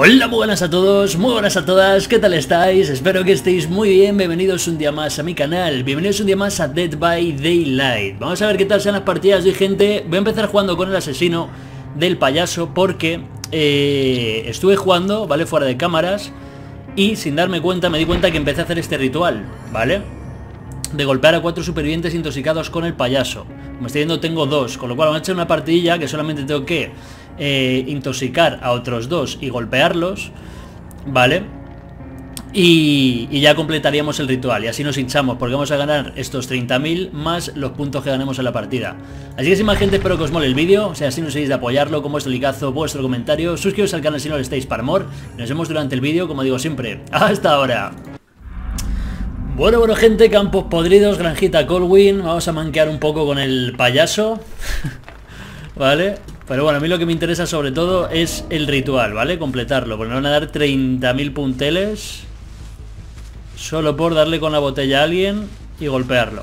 Hola, muy buenas a todos, muy buenas a todas, ¿qué tal estáis? Espero que estéis muy bien, bienvenidos un día más a mi canal, bienvenidos un día más a Dead by Daylight Vamos a ver qué tal sean las partidas de gente, voy a empezar jugando con el asesino del payaso porque eh, estuve jugando, ¿vale? Fuera de cámaras y sin darme cuenta me di cuenta que empecé a hacer este ritual, ¿vale? De golpear a cuatro supervivientes intoxicados con el payaso Me estoy viendo tengo dos, con lo cual vamos a echar una partidilla que solamente tengo que eh, intoxicar a otros dos y golpearlos, ¿vale? Y, ya completaríamos el ritual y así nos hinchamos porque vamos a ganar estos 30.000 más los puntos que ganemos en la partida. Así que sin más gente espero que os mole el vídeo, o sea, si no seguís de apoyarlo, como vuestro ligazo, vuestro comentario, suscribiros al canal si no lo estáis para more. Nos vemos durante el vídeo, como digo siempre. ¡Hasta ahora! Bueno, bueno gente, campos podridos, granjita Colwyn, vamos a manquear un poco con el payaso, ¿vale? Pero bueno, a mí lo que me interesa sobre todo es el ritual, ¿vale? Completarlo, porque me van a dar 30.000 punteles solo por darle con la botella a alguien y golpearlo.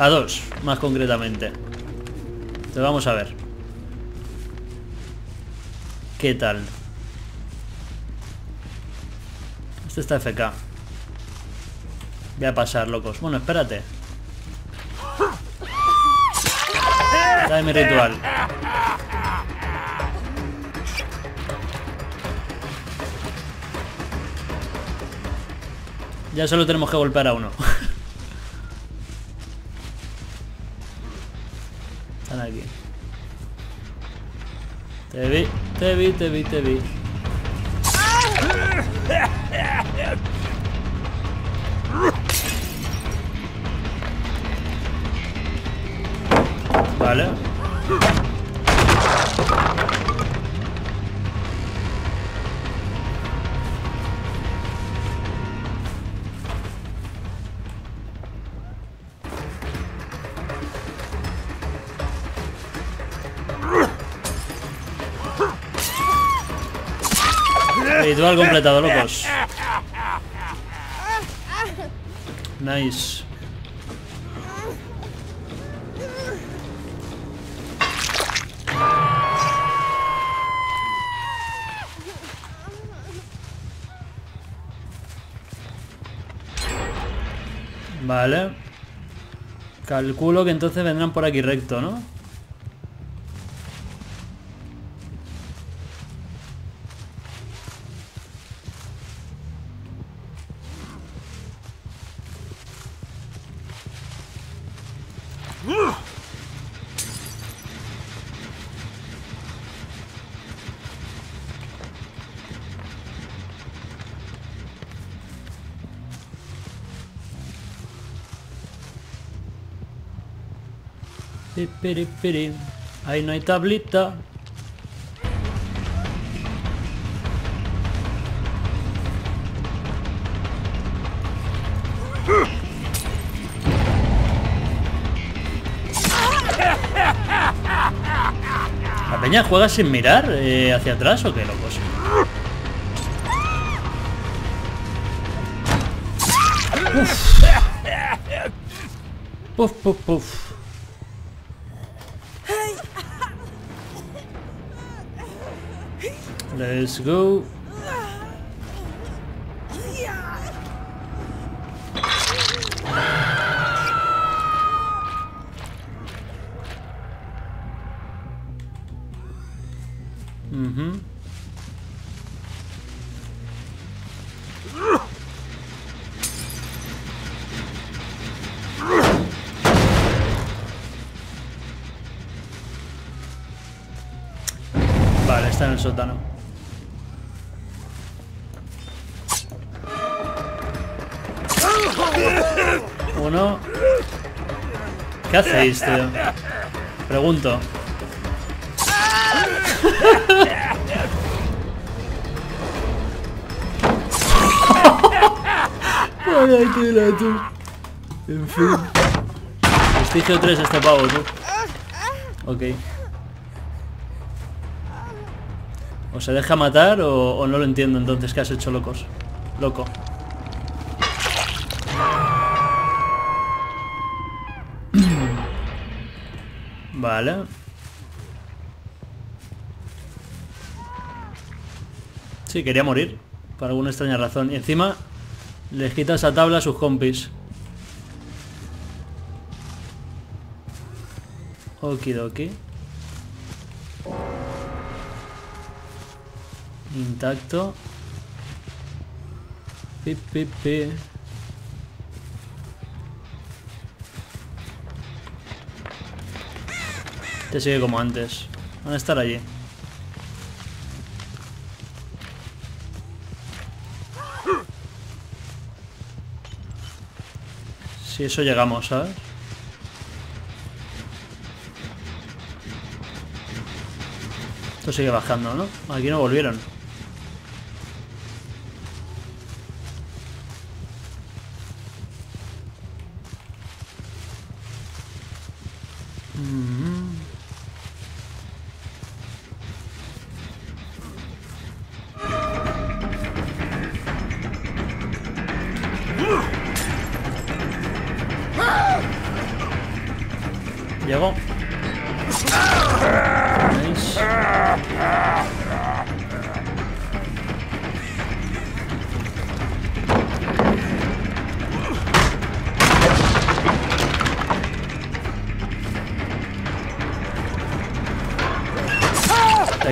A dos, más concretamente. Entonces vamos a ver. ¿Qué tal? Este está FK. Voy a pasar, locos. Bueno, espérate. Dame mi ritual. Ya solo tenemos que golpear a uno. Están aquí. Te vi, te vi, te vi, te vi. Vale. Ritual completado, locos. Nice. Calculo que entonces vendrán por aquí recto, ¿no? Ahí no hay tablita. ¿La peña juega sin mirar eh, hacia atrás o qué locos? Puf, puf, puf. Let's go. Hacéis, tío? Pregunto. Vaya tú. En fin. Prestigio 3 este pavo, tú. Ok. O se deja matar o, o no lo entiendo entonces. ¿Qué has hecho, locos? Loco. Vale. Sí, quería morir. Por alguna extraña razón. Y encima les quita esa tabla a sus compis. Okidoki. Intacto. Pi, pi, pi. Te sigue como antes. Van a estar allí. Si eso llegamos, ¿sabes? Esto sigue bajando, ¿no? Aquí no volvieron.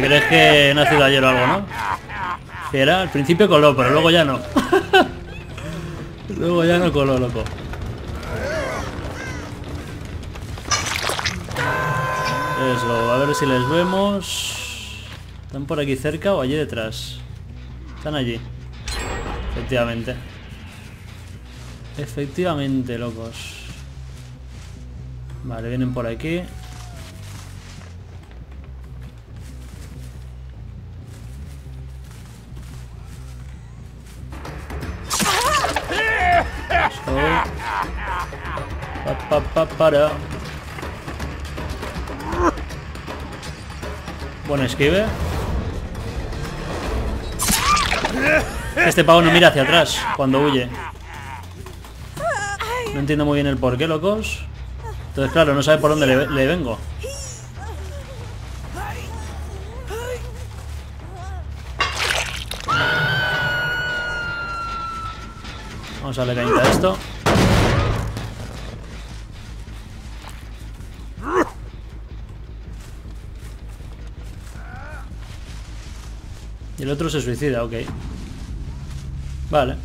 ¿Te crees que he nacido ayer o algo, no? Era, al principio coló, pero luego ya no. luego ya no coló, loco. Eso, a ver si les vemos. ¿Están por aquí cerca o allí detrás? Están allí. Efectivamente. Efectivamente, locos. Vale, vienen por aquí. Pa, pa, pa, para. Buen esquive. Este pavo no mira hacia atrás cuando huye. No entiendo muy bien el por qué, locos. Entonces, claro, no sabe por dónde le, le vengo. Vamos a darle cañita a esto. Otro se suicida, ok. Vale.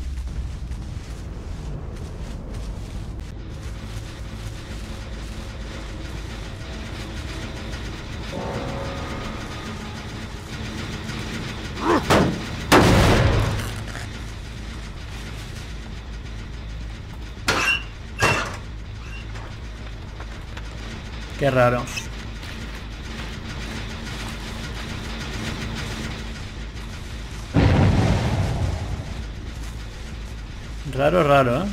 Qué raro. Raro, raro, ¿eh?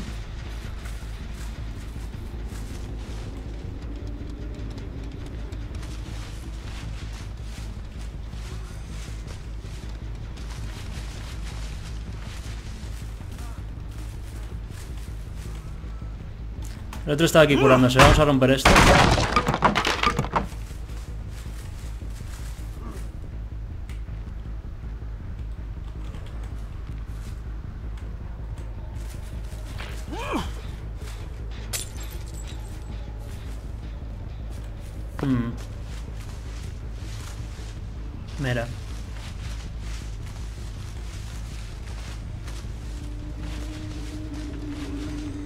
El otro estaba aquí curándose. Vamos a romper esto.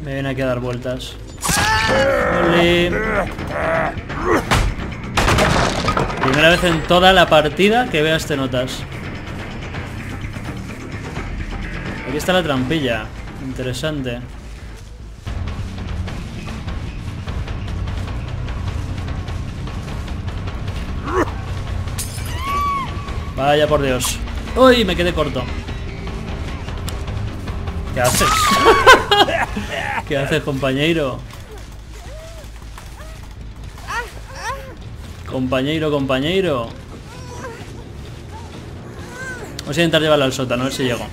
Me viene aquí a dar vueltas. Primera vez en toda la partida que veo este notas. Aquí está la trampilla. Interesante. Vaya por Dios. Uy, me quedé corto. ¿Qué haces? ¿Qué haces, compañero? Compañero, compañero. Vamos a intentar llevarlo al sótano, a ver si llego.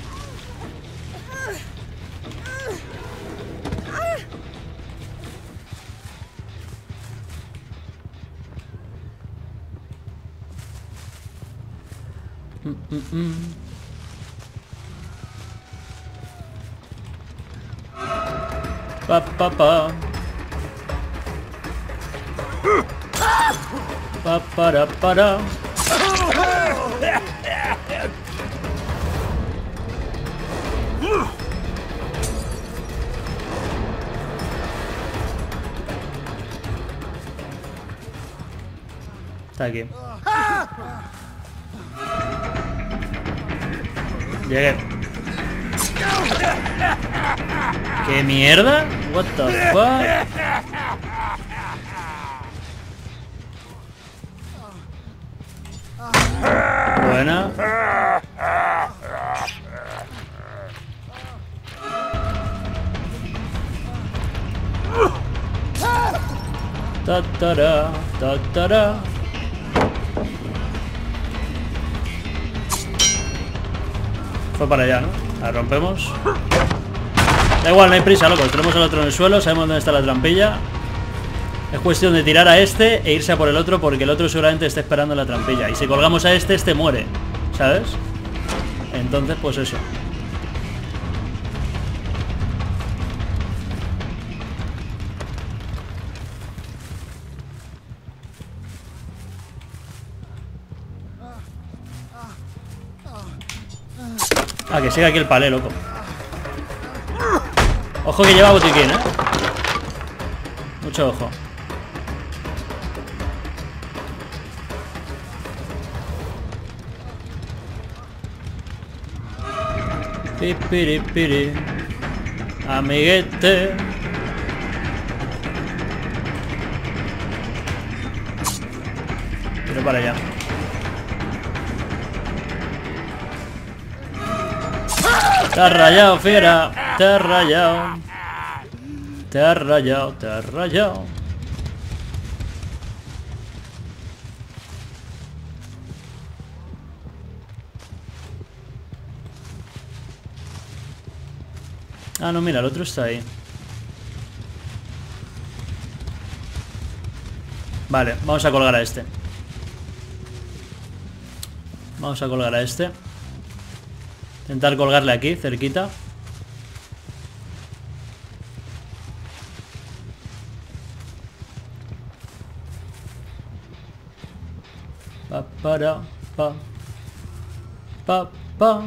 Mm, mm, mm. Pa, pa, pa. Pa, para, para. Está aquí. Llegué. ¿Qué mierda? What the fuck? Buena. Ta -tara, ta -tara. Fue para allá, ¿no? La rompemos. Da igual, no hay prisa, loco. Tenemos al otro en el suelo, sabemos dónde está la trampilla. Es cuestión de tirar a este e irse a por el otro porque el otro seguramente está esperando la trampilla. Y si colgamos a este, este muere. ¿Sabes? Entonces, pues eso. Ah, que siga aquí el palé, loco. Ojo que lleva botiquín, ¿eh? Mucho ojo. Pipiri, piri. Amiguete. Tiro para allá. Te has rayado, fiera. Te has rayado. Te has rayado, te has rayado. Ah, no, mira, el otro está ahí. Vale, vamos a colgar a este. Vamos a colgar a este. Intentar colgarle aquí, cerquita. Pa, para, pa. Pa, pa.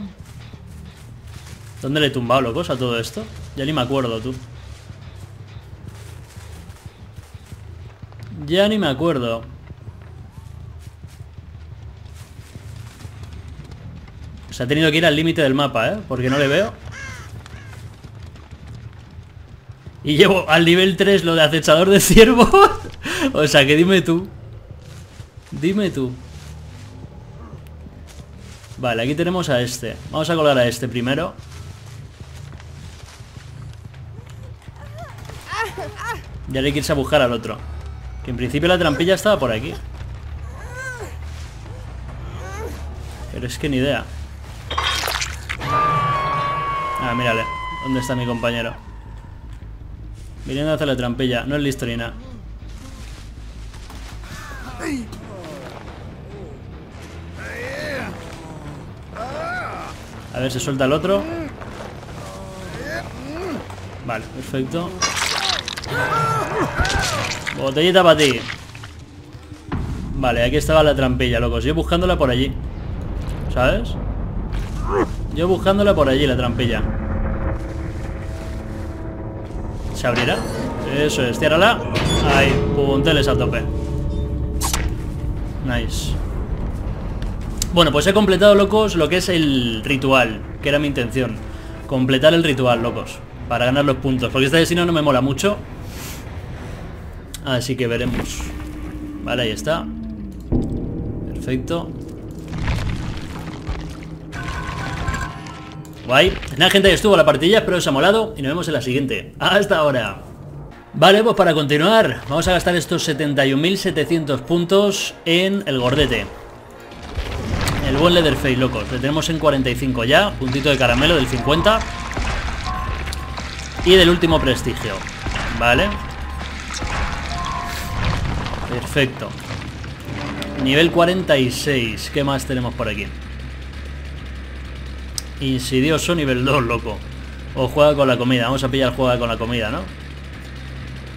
¿Dónde le he tumbado, locos, a todo esto? Ya ni me acuerdo, tú. Ya ni me acuerdo. Se ha tenido que ir al límite del mapa, ¿eh? Porque no le veo. Y llevo al nivel 3 lo de acechador de ciervos. o sea, que dime tú. Dime tú. Vale, aquí tenemos a este. Vamos a colgar a este primero. Y ahora hay que irse a buscar al otro. Que en principio la trampilla estaba por aquí. Pero es que ni idea. Ah, mírale. ¿Dónde está mi compañero? Viniendo a hacer la trampilla. No es listo A ver, se suelta el otro. Vale, perfecto. Botellita para ti. Vale, aquí estaba la trampilla, locos. Yo buscándola por allí. ¿Sabes? Yo buscándola por allí, la trampilla. ¿Se abrirá? Eso es, ciérrala. Ahí, punteles a tope. Nice. Bueno, pues he completado, locos, lo que es el ritual, que era mi intención. Completar el ritual, locos, para ganar los puntos. Porque este destino no me mola mucho. Así que veremos. Vale, ahí está. Perfecto. Guay. Nada, gente, estuvo la partida, espero os ha molado y nos vemos en la siguiente. ¡Hasta ahora! Vale, pues para continuar, vamos a gastar estos 71.700 puntos en el gordete. El Leatherface, locos. Le tenemos en 45 ya. Puntito de caramelo del 50. Y del último prestigio. Vale. Perfecto. Nivel 46. ¿Qué más tenemos por aquí? Insidioso nivel 2, loco. O juega con la comida. Vamos a pillar juega con la comida, ¿no?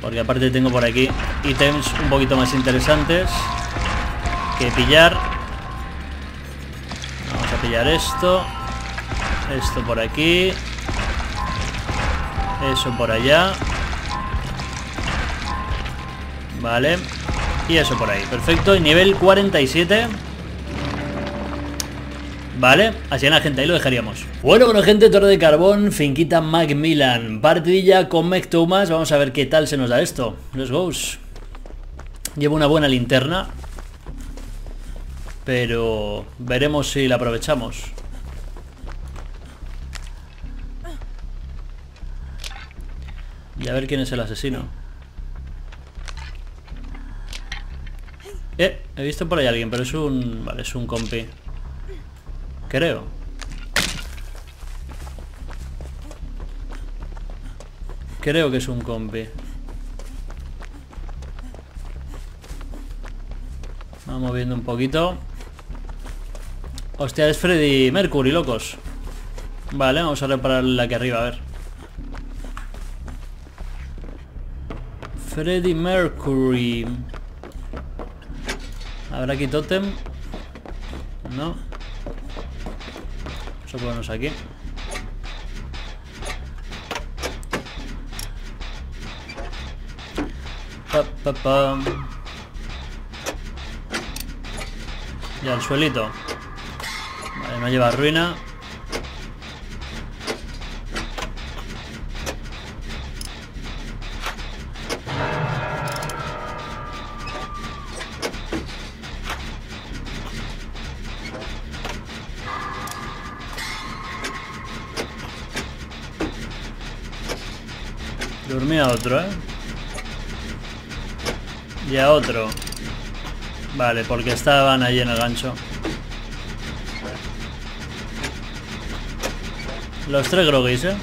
Porque aparte tengo por aquí ítems un poquito más interesantes que pillar. Pillar esto. Esto por aquí. Eso por allá. Vale. Y eso por ahí. Perfecto. Y nivel 47. Vale, así en la gente, ahí lo dejaríamos. Bueno, bueno gente, Torre de Carbón, Finquita Macmillan, partidilla con Mech Thomas, vamos a ver qué tal se nos da esto. Let's go. Llevo una buena linterna, pero veremos si la aprovechamos. Y a ver quién es el asesino. Eh, he visto por ahí a alguien, pero es un... Vale, es un compi. Creo. Creo que es un compi. Vamos viendo un poquito. Hostia, es Freddy Mercury, locos. Vale, vamos a reparar la que arriba, a ver. Freddy Mercury. ¿Habrá aquí totem? No. Vamos a ponernos aquí. Pa, Ya el suelito. No lleva ruina. Dormía otro, ¿eh? Y a otro. Vale, porque estaban allí en el gancho. Los tres groguis, ¿eh?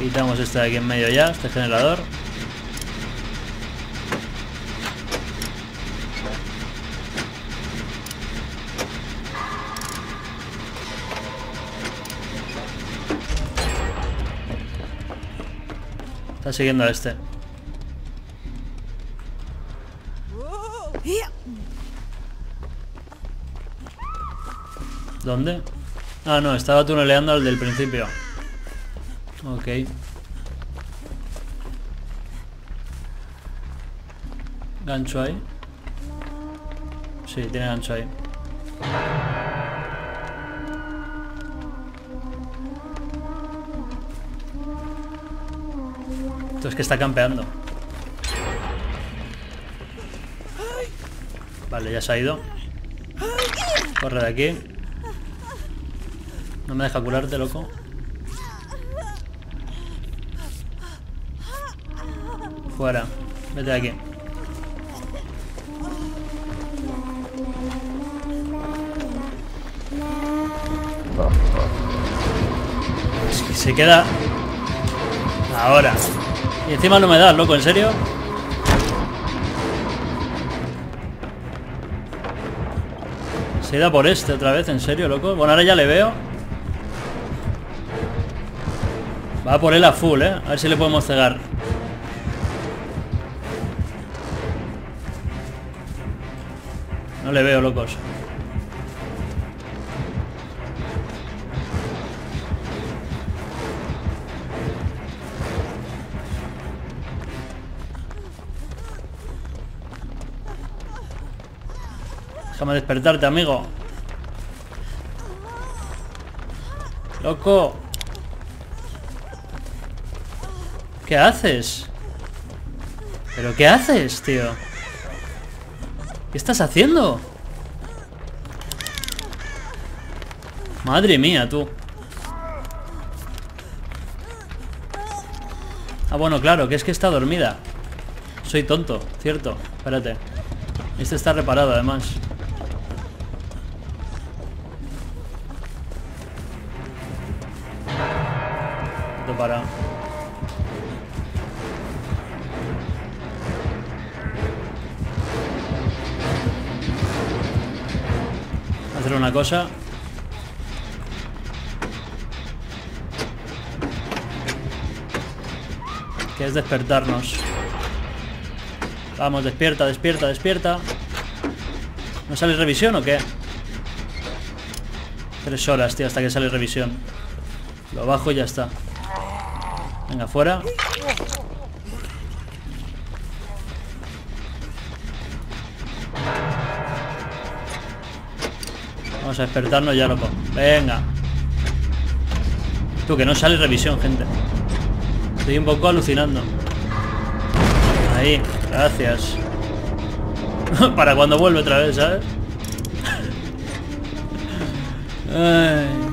Quitamos este de aquí en medio ya, este generador. Siguiendo a este. ¿Dónde? Ah, no, estaba tuneleando al del principio. Ok. ¿Gancho ahí? Sí, tiene gancho ahí. Es que está campeando. Vale, ya se ha ido. Corre de aquí. No me deja curarte, loco. Fuera. Vete de aquí. Es que se queda... Ahora. Y encima no me das, loco, ¿en serio? Se da por este otra vez, ¿en serio, loco? Bueno, ahora ya le veo. Va por él a full, ¿eh? A ver si le podemos cegar. No le veo, locos. Déjame despertarte, amigo. Loco. ¿Qué haces? ¿Pero qué haces, tío? ¿Qué estás haciendo? Madre mía, tú. Ah, bueno, claro, que es que está dormida. Soy tonto, cierto. Espérate. Este está reparado, además. para... Hacer una cosa. Que es despertarnos. Vamos, despierta, despierta, despierta. ¿No sale revisión o qué? Tres horas, tío, hasta que sale revisión. Lo bajo y ya está. Venga, fuera. Vamos a despertarnos ya, loco. Venga. Tú, que no sale revisión, gente. Estoy un poco alucinando. Ahí, gracias. Para cuando vuelve otra vez, ¿sabes? Ay.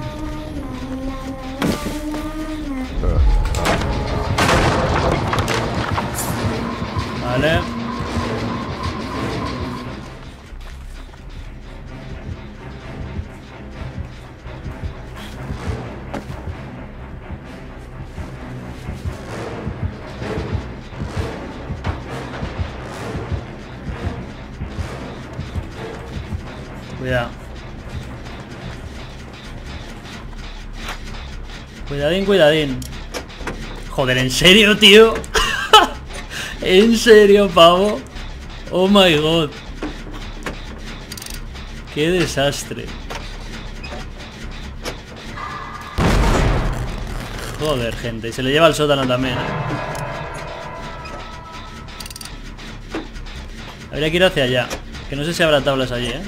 Vale. Cuidado. Cuidadín, cuidadín. Joder, ¿en serio, tío? ¿En serio, pavo? Oh my god. Qué desastre. Joder, gente. Y se le lleva al sótano también. ¿eh? Habría que ir hacia allá. Que no sé si habrá tablas allí, ¿eh?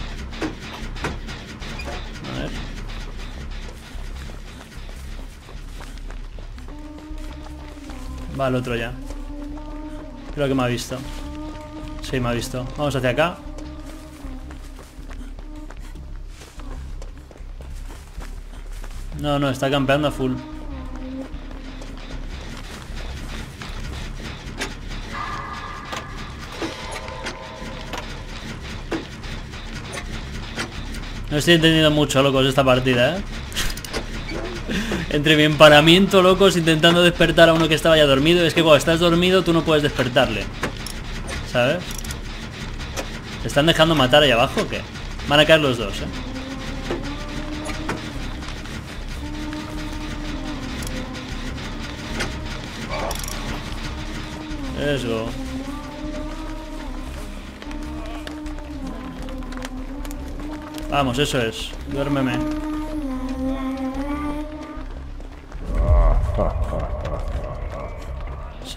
A ver. Va el otro ya. Creo que me ha visto. Sí, me ha visto. Vamos hacia acá. No, no, está campeando a full. No estoy entendiendo mucho, locos, esta partida, ¿eh? Entre mi emparamiento, locos, intentando despertar a uno que estaba ya dormido. Es que cuando estás dormido tú no puedes despertarle. ¿Sabes? ¿Se están dejando matar ahí abajo o qué? Van a caer los dos, ¿eh? Eso. Vamos, eso es. Duérmeme.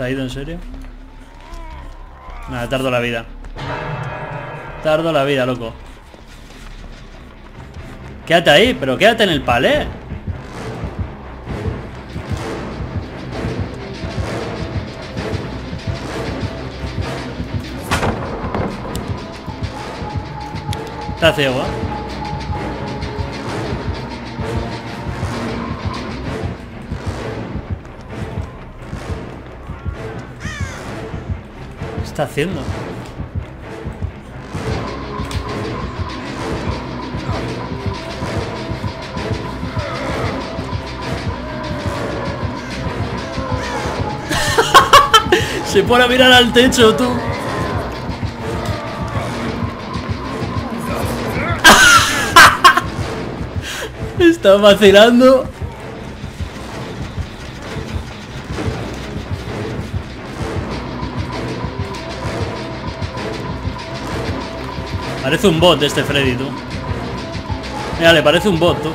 ¿Se ha ido en serio? Nada, tardo la vida. Tardo la vida, loco. Quédate ahí, pero quédate en el palé. Está ciego, ¿eh? Haciendo? Se pone a mirar al techo, tú. Está vacilando. Parece un bot este Freddy, tú. Mira, le parece un bot, tú.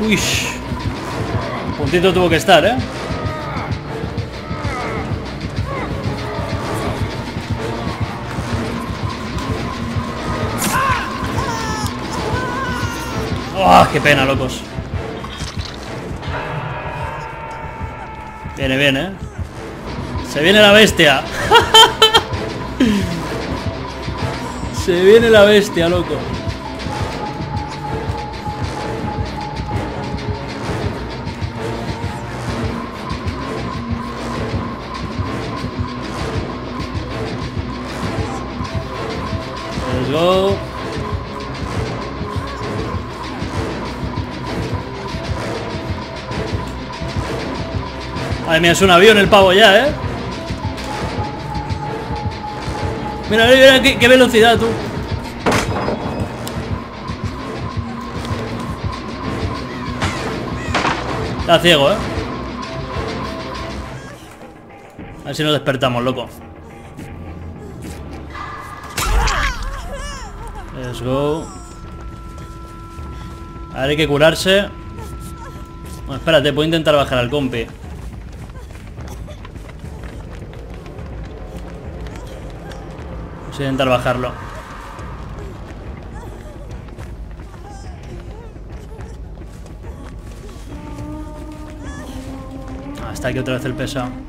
Uy. Puntito tuvo que estar, ¿eh? ¡Oh, qué pena, locos! Viene bien, ¿eh? Se viene la bestia. Se viene la bestia, loco. Madre mía, es un avión el pavo ya, ¿eh? Mira, mira, qué, qué velocidad, tú. Está ciego, ¿eh? A ver si nos despertamos, loco. Let's go. A ver, hay que curarse. Bueno, espérate, puedo intentar bajar al compi. Vamos a intentar bajarlo. Ah, está aquí otra vez el pesado.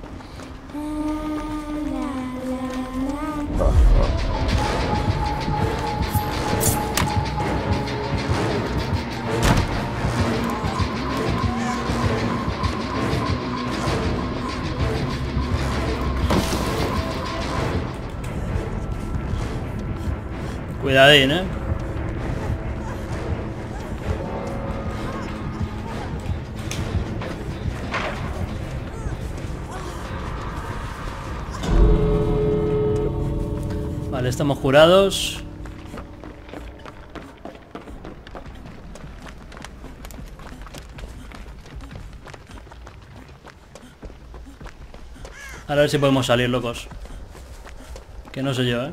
Vale, estamos jurados. Ahora a ver si podemos salir, locos. Que no sé yo, ¿eh?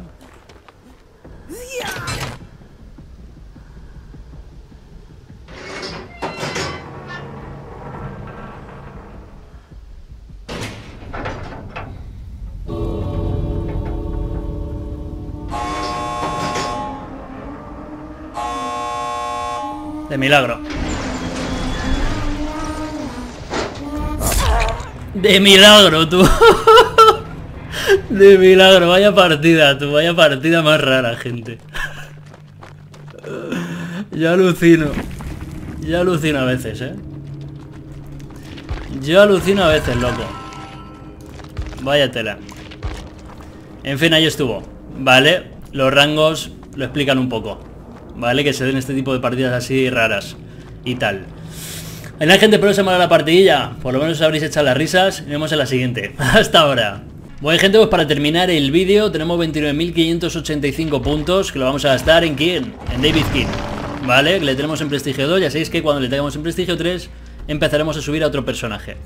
De milagro. De milagro, tú. De milagro, vaya partida, tú. Vaya partida más rara, gente. Yo alucino. Yo alucino a veces, ¿eh? Yo alucino a veces, loco. Vaya tela. En fin, ahí estuvo. Vale, los rangos lo explican un poco. ¿Vale? Que se den este tipo de partidas así raras y tal. Hay la gente, pero se la partidilla. Por lo menos habréis echado las risas. Nos vemos en la siguiente. Hasta ahora. Bueno gente, pues para terminar el vídeo tenemos 29.585 puntos que lo vamos a gastar en quién? En David King, ¿vale? le tenemos en Prestigio 2, ya sabéis que cuando le tengamos en Prestigio 3 empezaremos a subir a otro personaje.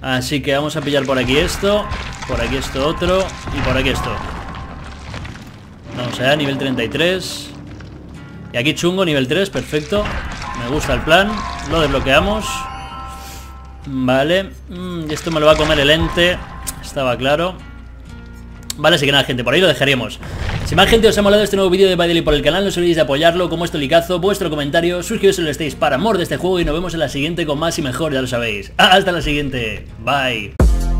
Así que vamos a pillar por aquí esto, por aquí esto otro y por aquí esto. Vamos allá, nivel 33. Y aquí chungo, nivel 3, perfecto. Me gusta el plan. Lo desbloqueamos. Vale. Mm, y esto me lo va a comer el ente. Estaba claro. Vale, así que nada, gente, por ahí lo dejaríamos. Si más gente os ha molado este nuevo vídeo de Badeli por el canal, no os olvidéis de apoyarlo, como esto licazo, vuestro comentario, suscribiros si lo estáis para amor de este juego y nos vemos en la siguiente con más y mejor, ya lo sabéis. Hasta la siguiente. Bye.